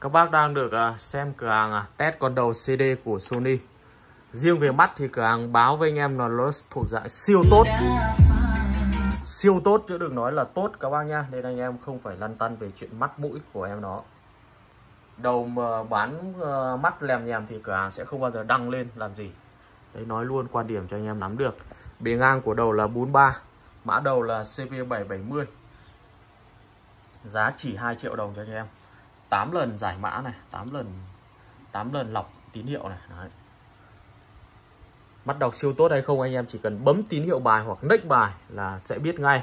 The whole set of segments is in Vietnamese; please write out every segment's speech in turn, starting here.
Các bác đang được à, xem cửa hàng à, test con đầu CD của Sony. Riêng về mắt thì cửa hàng báo với anh em là nó thuộc dạng siêu tốt. Siêu tốt chứ đừng nói là tốt, các bác nhá. Nên anh em không phải lăn tăn về chuyện mắt mũi của em nó Đầu mà bán ờ, mắt lèm nhèm thì cửa hàng sẽ không bao giờ đăng lên, làm gì? Đấy, nói luôn quan điểm cho anh em nắm được. Bề ngang của đầu là 43 Mã đầu là CP770 Giá chỉ 2 triệu đồng cho anh em. 8 lần giải mã này 8 lần 8 lần lọc tín hiệu này, Đấy. Mắt đọc siêu tốt hay không anh em chỉ cần bấm tín hiệu bài hoặc next bài là sẽ biết ngay.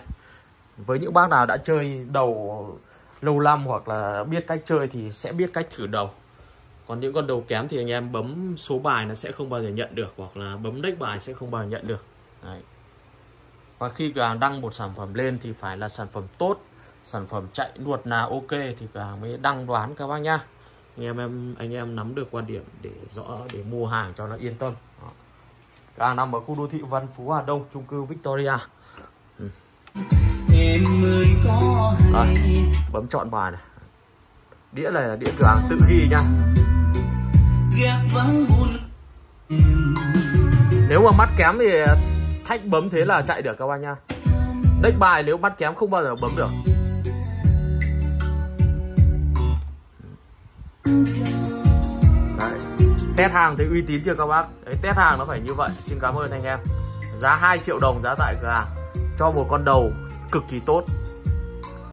Với những bác nào đã chơi đầu lâu năm hoặc là biết cách chơi thì sẽ biết cách thử đầu. Còn những con đầu kém thì anh em bấm số bài nó sẽ không bao giờ nhận được, hoặc là bấm next bài sẽ không bao giờ nhận được. Đấy. và khi cửa hàng đăng một sản phẩm lên thì phải là sản phẩm tốt, sản phẩm chạy nuột là ok thì cửa hàng mới đăng đoán các bác nhá. Anh em em, anh em nắm được quan điểm để rõ, để mua hàng cho nó yên tâm. Đó. cửa hàng nằm ở khu đô thị Văn Phú Hà Đông, chung cư Victoria. Rồi, bấm chọn bài này. Đĩa này là đĩa cửa hàng tự ghi nhá nếu mà mắt kém thì thách bấm thế là chạy được các bác nhá đếch bài nếu mắt kém không bao giờ bấm được. Đấy. test hàng thấy uy tín chưa các bác? Đấy, test hàng nó phải như vậy. Xin cảm ơn anh em. Giá 2 triệu đồng giá tại cửa hàng. Cho một con đầu cực kỳ tốt.